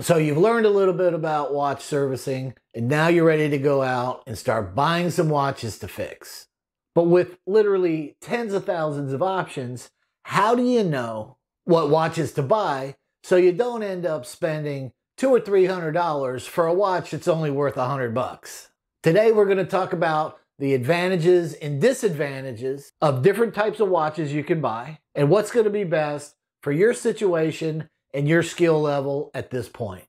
So you've learned a little bit about watch servicing, and now you're ready to go out and start buying some watches to fix. But with literally tens of thousands of options, how do you know what watches to buy so you don't end up spending two or three hundred dollars for a watch that's only worth a hundred bucks? Today we're going to talk about the advantages and disadvantages of different types of watches you can buy and what's going to be best for your situation and your skill level at this point.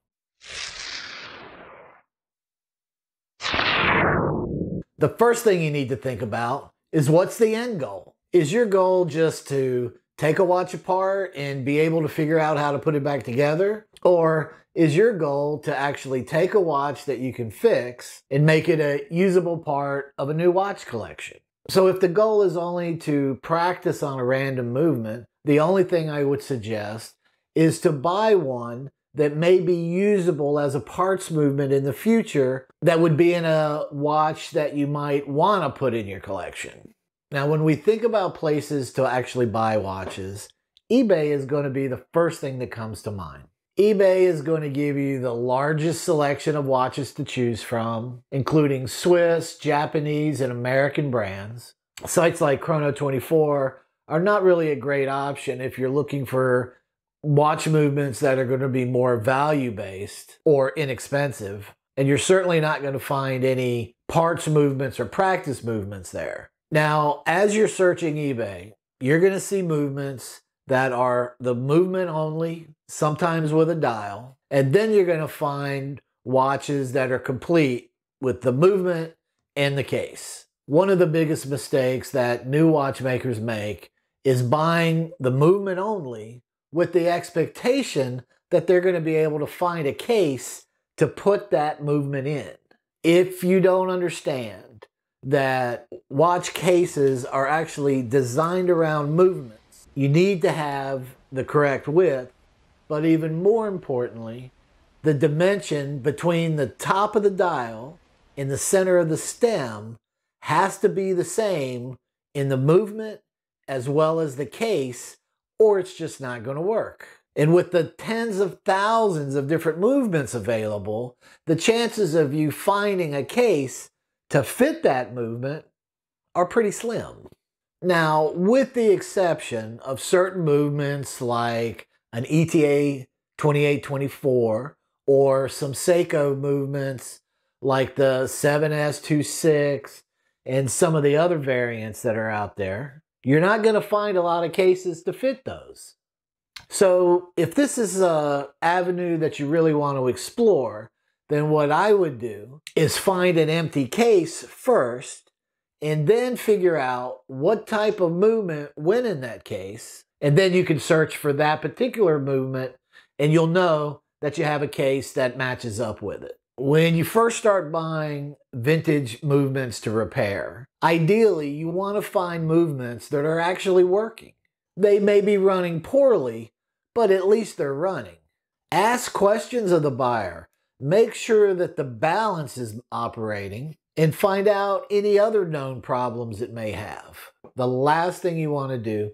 The first thing you need to think about is what's the end goal? Is your goal just to take a watch apart and be able to figure out how to put it back together? Or is your goal to actually take a watch that you can fix and make it a usable part of a new watch collection? So if the goal is only to practice on a random movement, the only thing I would suggest is to buy one that may be usable as a parts movement in the future that would be in a watch that you might want to put in your collection. Now, when we think about places to actually buy watches, eBay is going to be the first thing that comes to mind. eBay is going to give you the largest selection of watches to choose from, including Swiss, Japanese, and American brands. Sites like Chrono24 are not really a great option if you're looking for watch movements that are going to be more value based or inexpensive. And you're certainly not going to find any parts movements or practice movements there. Now, as you're searching eBay, you're going to see movements that are the movement only, sometimes with a dial. And then you're going to find watches that are complete with the movement and the case. One of the biggest mistakes that new watchmakers make is buying the movement only with the expectation that they're going to be able to find a case to put that movement in. If you don't understand that watch cases are actually designed around movements, you need to have the correct width, but even more importantly, the dimension between the top of the dial and the center of the stem has to be the same in the movement as well as the case or it's just not going to work. And with the tens of thousands of different movements available, the chances of you finding a case to fit that movement are pretty slim. Now, with the exception of certain movements like an ETA 2824 or some Seiko movements like the 7S26 and some of the other variants that are out there, you're not going to find a lot of cases to fit those. So if this is a avenue that you really want to explore, then what I would do is find an empty case first and then figure out what type of movement went in that case. And then you can search for that particular movement and you'll know that you have a case that matches up with it. When you first start buying vintage movements to repair, ideally you want to find movements that are actually working. They may be running poorly, but at least they're running. Ask questions of the buyer. Make sure that the balance is operating and find out any other known problems it may have. The last thing you want to do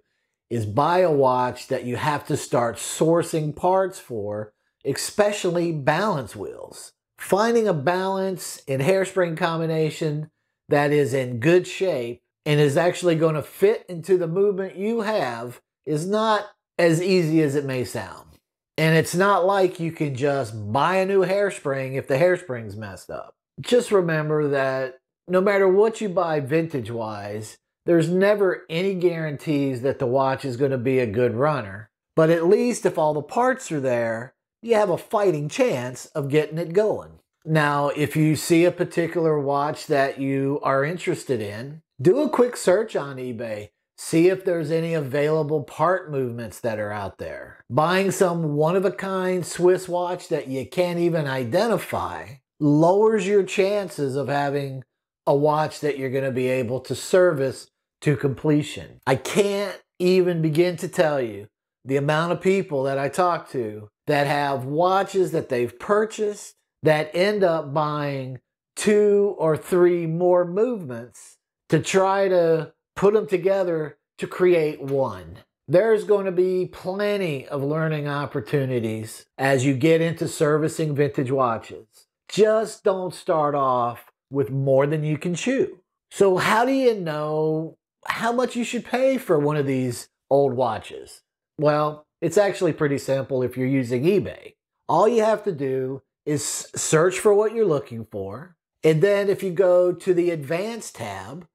is buy a watch that you have to start sourcing parts for, especially balance wheels finding a balance in hairspring combination that is in good shape and is actually going to fit into the movement you have is not as easy as it may sound. And it's not like you can just buy a new hairspring if the hairspring's messed up. Just remember that no matter what you buy vintage wise, there's never any guarantees that the watch is going to be a good runner. But at least if all the parts are there, you have a fighting chance of getting it going. Now, if you see a particular watch that you are interested in, do a quick search on eBay. See if there's any available part movements that are out there. Buying some one of a kind Swiss watch that you can't even identify lowers your chances of having a watch that you're going to be able to service to completion. I can't even begin to tell you the amount of people that I talk to that have watches that they've purchased that end up buying two or three more movements to try to put them together to create one. There's going to be plenty of learning opportunities as you get into servicing vintage watches. Just don't start off with more than you can chew. So, how do you know how much you should pay for one of these old watches? Well, it's actually pretty simple if you're using eBay. All you have to do is search for what you're looking for. And then if you go to the Advanced tab,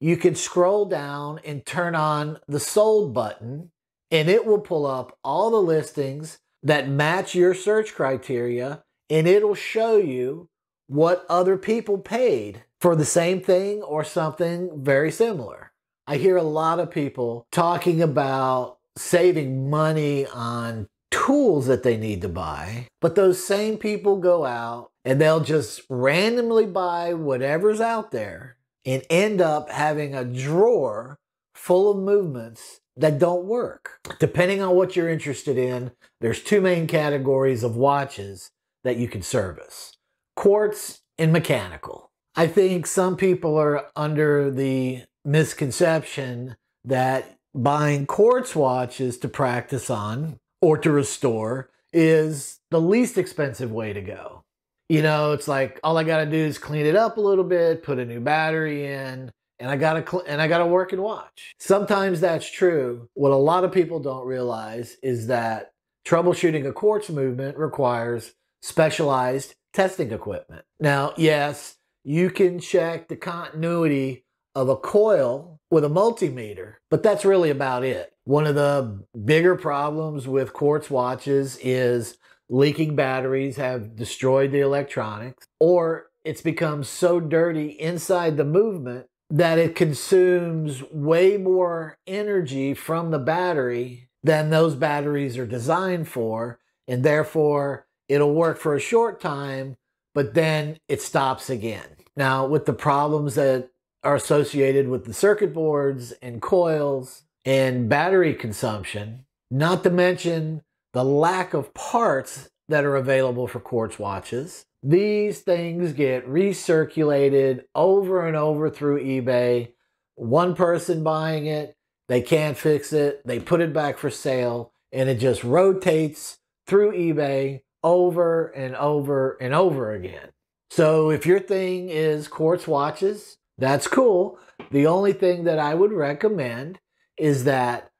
you can scroll down and turn on the Sold button, and it will pull up all the listings that match your search criteria, and it'll show you what other people paid for the same thing or something very similar. I hear a lot of people talking about saving money on tools that they need to buy, but those same people go out and they'll just randomly buy whatever's out there and end up having a drawer full of movements that don't work. Depending on what you're interested in, there's two main categories of watches that you can service quartz and mechanical. I think some people are under the misconception that buying quartz watches to practice on or to restore is the least expensive way to go. You know, it's like all I got to do is clean it up a little bit, put a new battery in, and I got to and I got to work and watch. Sometimes that's true. What a lot of people don't realize is that troubleshooting a quartz movement requires specialized testing equipment. Now, yes, you can check the continuity of a coil with a multimeter, but that's really about it. One of the bigger problems with quartz watches is leaking batteries have destroyed the electronics, or it's become so dirty inside the movement that it consumes way more energy from the battery than those batteries are designed for, and therefore it'll work for a short time, but then it stops again. Now, with the problems that are associated with the circuit boards and coils and battery consumption, not to mention the lack of parts that are available for quartz watches. These things get recirculated over and over through eBay. One person buying it, they can't fix it, they put it back for sale, and it just rotates through eBay over and over and over again. So if your thing is quartz watches, that's cool. The only thing that I would recommend is that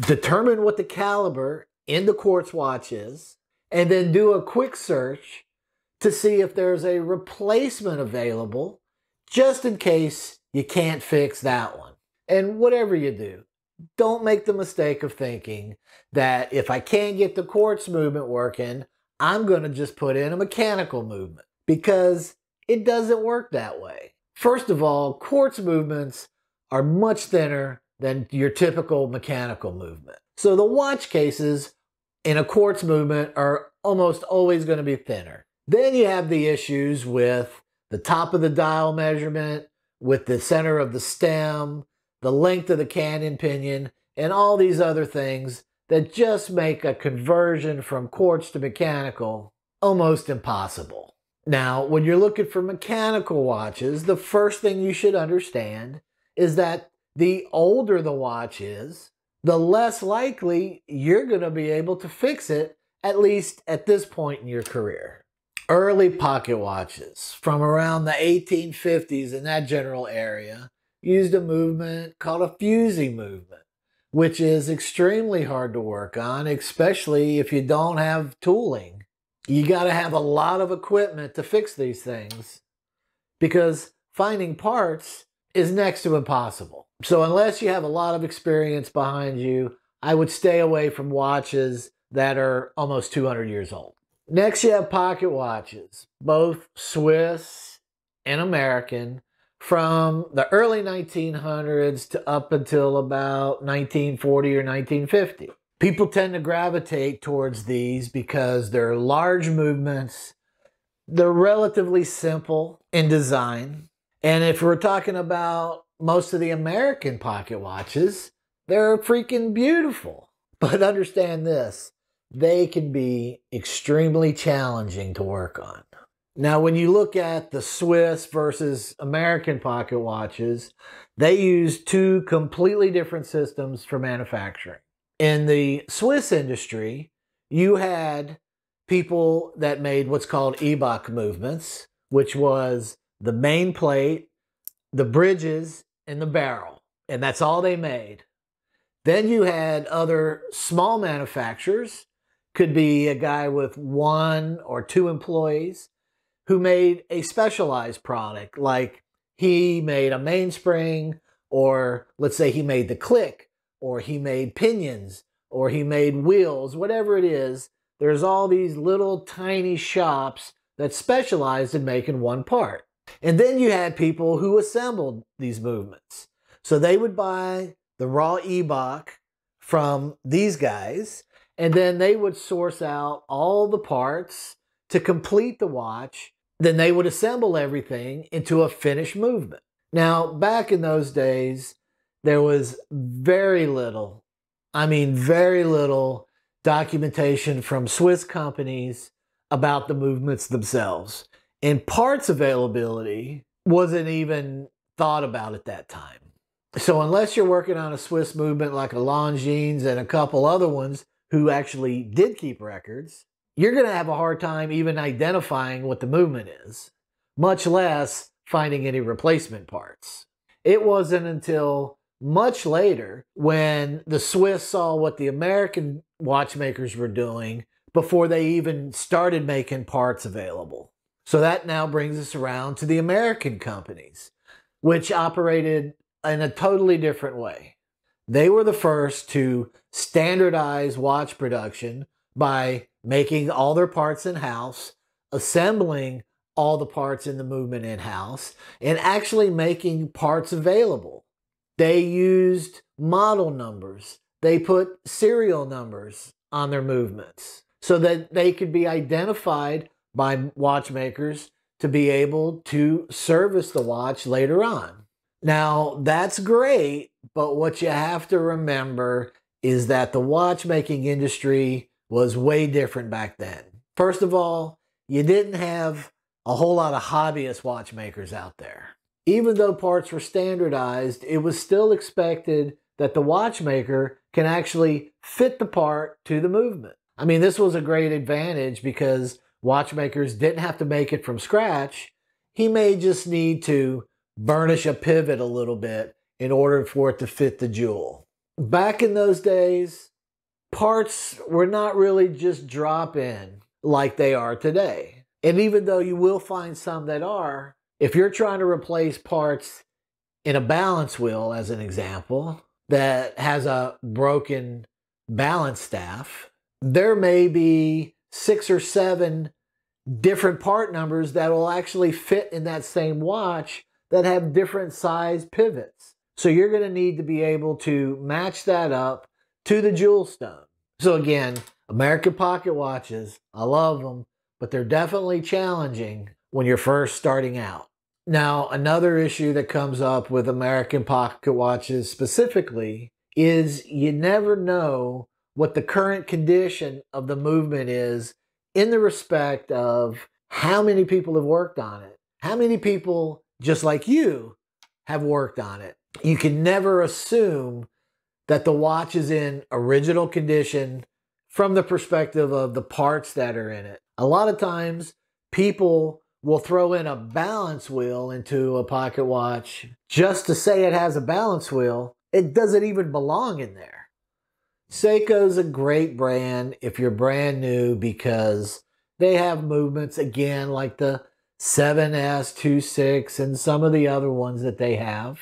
determine what the caliber in the quartz watch is, and then do a quick search to see if there's a replacement available just in case you can't fix that one. And whatever you do, don't make the mistake of thinking that if I can't get the quartz movement working, I'm going to just put in a mechanical movement because it doesn't work that way. First of all, quartz movements are much thinner than your typical mechanical movement. So the watch cases in a quartz movement are almost always going to be thinner. Then you have the issues with the top of the dial measurement, with the center of the stem, the length of the cannon pinion, and all these other things that just make a conversion from quartz to mechanical almost impossible. Now, when you're looking for mechanical watches, the first thing you should understand is that the older the watch is, the less likely you're going to be able to fix it, at least at this point in your career. Early pocket watches from around the 1850s in that general area used a movement called a fusee movement, which is extremely hard to work on, especially if you don't have tooling. You got to have a lot of equipment to fix these things because finding parts is next to impossible. So unless you have a lot of experience behind you, I would stay away from watches that are almost 200 years old. Next, you have pocket watches, both Swiss and American, from the early 1900s to up until about 1940 or 1950. People tend to gravitate towards these because they're large movements, they're relatively simple in design, and if we're talking about most of the American pocket watches, they're freaking beautiful. But understand this they can be extremely challenging to work on. Now, when you look at the Swiss versus American pocket watches, they use two completely different systems for manufacturing. In the Swiss industry, you had people that made what's called ébauche movements, which was the main plate, the bridges, and the barrel. And that's all they made. Then you had other small manufacturers, could be a guy with one or two employees, who made a specialized product, like he made a mainspring, or let's say he made the click, or he made pinions, or he made wheels, whatever it is. There's all these little tiny shops that specialized in making one part. And then you had people who assembled these movements. So they would buy the raw ébauche from these guys, and then they would source out all the parts to complete the watch. Then they would assemble everything into a finished movement. Now, back in those days, there was very little, I mean, very little documentation from Swiss companies about the movements themselves. And parts availability wasn't even thought about at that time. So unless you're working on a Swiss movement like a Longines and a couple other ones who actually did keep records, you're going to have a hard time even identifying what the movement is, much less finding any replacement parts. It wasn't until much later when the Swiss saw what the American watchmakers were doing before they even started making parts available. So that now brings us around to the American companies, which operated in a totally different way. They were the first to standardize watch production by making all their parts in house, assembling all the parts in the movement in house, and actually making parts available. They used model numbers, they put serial numbers on their movements so that they could be identified by watchmakers to be able to service the watch later on. Now, that's great, but what you have to remember is that the watchmaking industry was way different back then. First of all, you didn't have a whole lot of hobbyist watchmakers out there. Even though parts were standardized, it was still expected that the watchmaker can actually fit the part to the movement. I mean, this was a great advantage because watchmakers didn't have to make it from scratch. He may just need to burnish a pivot a little bit in order for it to fit the jewel. Back in those days, parts were not really just drop in like they are today. And even though you will find some that are, if you're trying to replace parts in a balance wheel, as an example, that has a broken balance staff, there may be six or seven different part numbers that will actually fit in that same watch that have different size pivots. So you're going to need to be able to match that up to the jewel stone. So again, American pocket watches, I love them, but they're definitely challenging when you're first starting out. Now, another issue that comes up with American pocket watches specifically is you never know what the current condition of the movement is in the respect of how many people have worked on it. How many people just like you, have worked on it. You can never assume that the watch is in original condition from the perspective of the parts that are in it. A lot of times, people will throw in a balance wheel into a pocket watch just to say it has a balance wheel. It doesn't even belong in there. Seiko's a great brand if you're brand new because they have movements again like the 7S, 26, and some of the other ones that they have.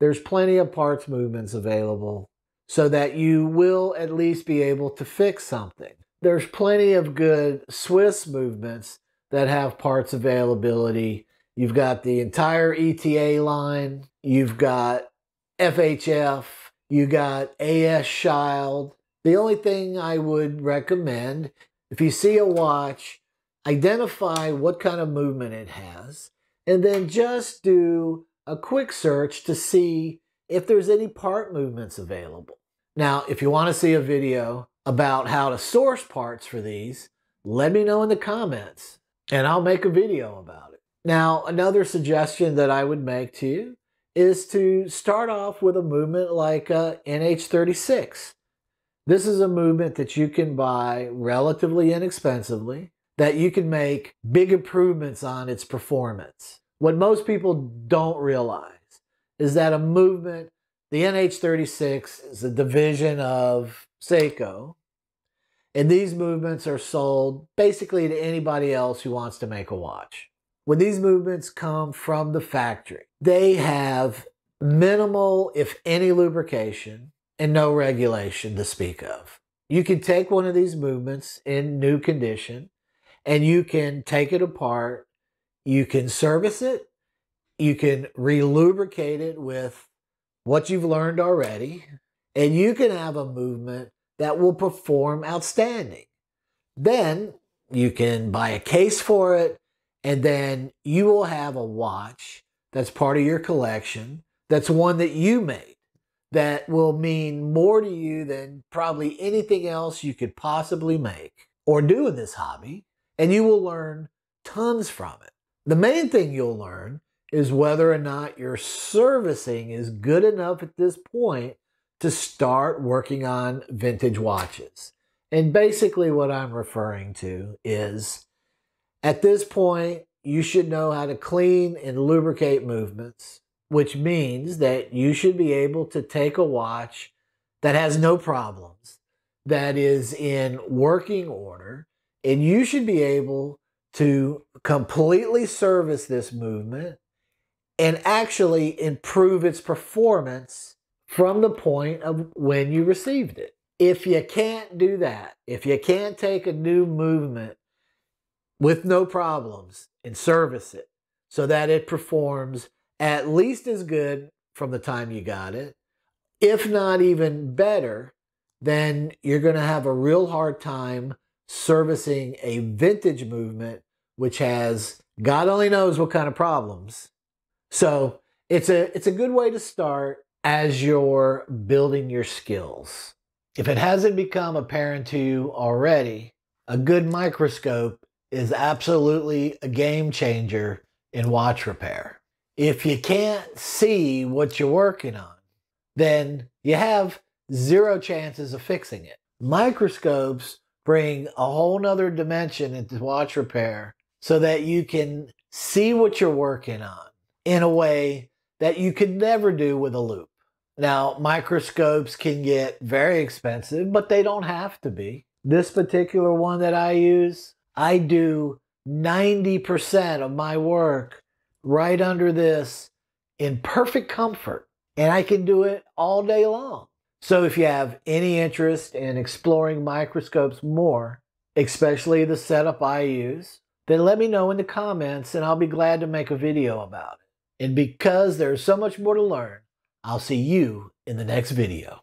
There's plenty of parts movements available so that you will at least be able to fix something. There's plenty of good Swiss movements that have parts availability. You've got the entire ETA line, you've got FHF, you got AS Schild. The only thing I would recommend if you see a watch identify what kind of movement it has, and then just do a quick search to see if there's any part movements available. Now, if you want to see a video about how to source parts for these, let me know in the comments and I'll make a video about it. Now, another suggestion that I would make to you is to start off with a movement like uh, a NH36. This is a movement that you can buy relatively inexpensively, that you can make big improvements on its performance. What most people don't realize is that a movement, the NH36 is a division of Seiko, and these movements are sold basically to anybody else who wants to make a watch. When these movements come from the factory, they have minimal, if any, lubrication and no regulation to speak of. You can take one of these movements in new condition and you can take it apart, you can service it, you can relubricate it with what you've learned already, and you can have a movement that will perform outstanding. Then you can buy a case for it, and then you will have a watch that's part of your collection, that's one that you made, that will mean more to you than probably anything else you could possibly make or do in this hobby, and you will learn tons from it. The main thing you'll learn is whether or not your servicing is good enough at this point to start working on vintage watches. And basically, what I'm referring to is at this point, you should know how to clean and lubricate movements, which means that you should be able to take a watch that has no problems, that is in working order, and you should be able to completely service this movement and actually improve its performance from the point of when you received it. If you can't do that, if you can't take a new movement with no problems and service it so that it performs at least as good from the time you got it, if not even better, then you're going to have a real hard time servicing a vintage movement which has God only knows what kind of problems. So it's a it's a good way to start as you're building your skills. If it hasn't become apparent to you already, a good microscope is absolutely a game changer in watch repair. If you can't see what you're working on, then you have zero chances of fixing it. Microscopes bring a whole nother dimension into watch repair so that you can see what you're working on in a way that you could never do with a loupe. Now, microscopes can get very expensive, but they don't have to be. This particular one that I use, I do 90% of my work right under this in perfect comfort, and I can do it all day long. So if you have any interest in exploring microscopes more, especially the setup I use, then let me know in the comments and I'll be glad to make a video about it. And because there's so much more to learn, I'll see you in the next video.